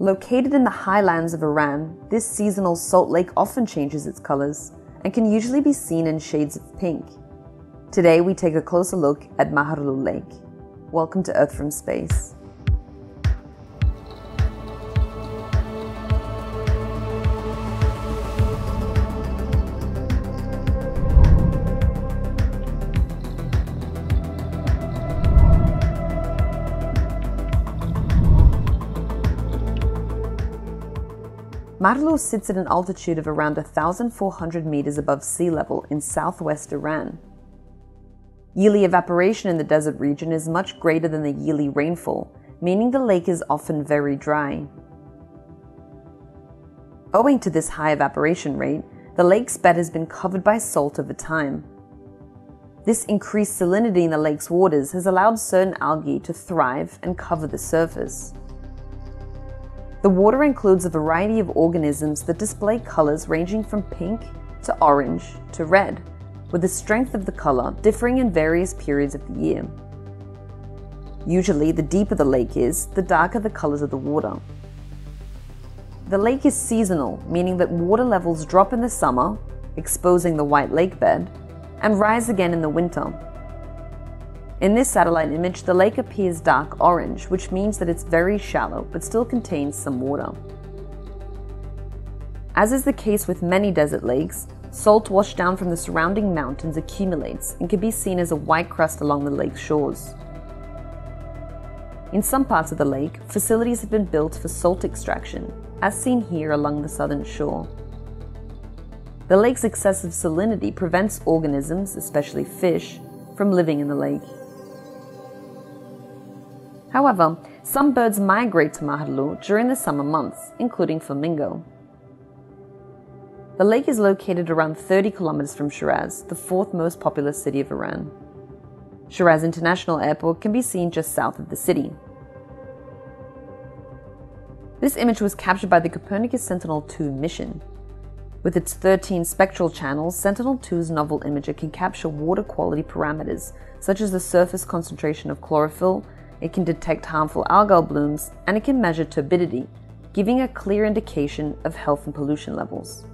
Located in the highlands of Iran, this seasonal salt lake often changes its colors and can usually be seen in shades of pink. Today, we take a closer look at Maharloo Lake. Welcome to Earth from Space. Maharloo sits at an altitude of around 1,400 meters above sea level in southwest Iran. Yearly evaporation in the desert region is much greater than the yearly rainfall, meaning the lake is often very dry. Owing to this high evaporation rate, the lake's bed has been covered by salt over time. This increased salinity in the lake's waters has allowed certain algae to thrive and cover the surface. The water includes a variety of organisms that display colors ranging from pink to orange to red, with the strength of the color differing in various periods of the year. Usually, the deeper the lake is, the darker the colors of the water. The lake is seasonal, meaning that water levels drop in the summer, exposing the white lake bed, and rise again in the winter, in this satellite image, the lake appears dark orange, which means that it's very shallow but still contains some water. As is the case with many desert lakes, salt washed down from the surrounding mountains accumulates and can be seen as a white crust along the lake's shores. In some parts of the lake, facilities have been built for salt extraction, as seen here along the southern shore. The lake's excessive salinity prevents organisms, especially fish, from living in the lake. However, some birds migrate to Maharloo during the summer months, including flamingo. The lake is located around 30 kilometers from Shiraz, the fourth most populous city of Iran. Shiraz International Airport can be seen just south of the city. This image was captured by the Copernicus Sentinel-2 mission. With its 13 spectral channels, Sentinel-2's novel imager can capture water quality parameters, such as the surface concentration of chlorophyll, it can detect harmful algal blooms, and it can measure turbidity, giving a clear indication of health and pollution levels.